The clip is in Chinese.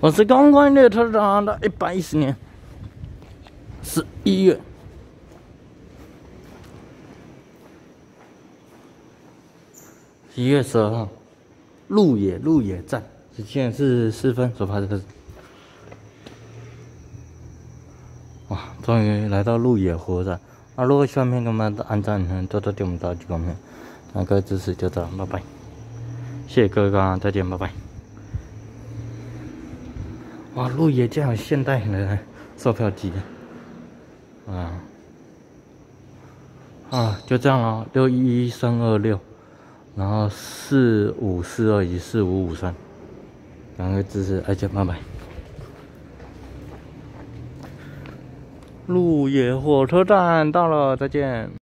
我是刚刚列车长的一百一十年十一月一月十二号，鹿野鹿野站，现在是四分，所发的。哇，终于来到鹿野火车站。啊，如果喜欢片，干嘛按赞，多多点我们大几公片，那个支持就这，拜拜。谢谢哥哥再见，拜拜。哇，鹿野这样现代的售票机，啊啊，就这样了，六一三二六，然后四五四二以及四五五三，两个支持，再见，拜拜。鹿野火车站到了，再见。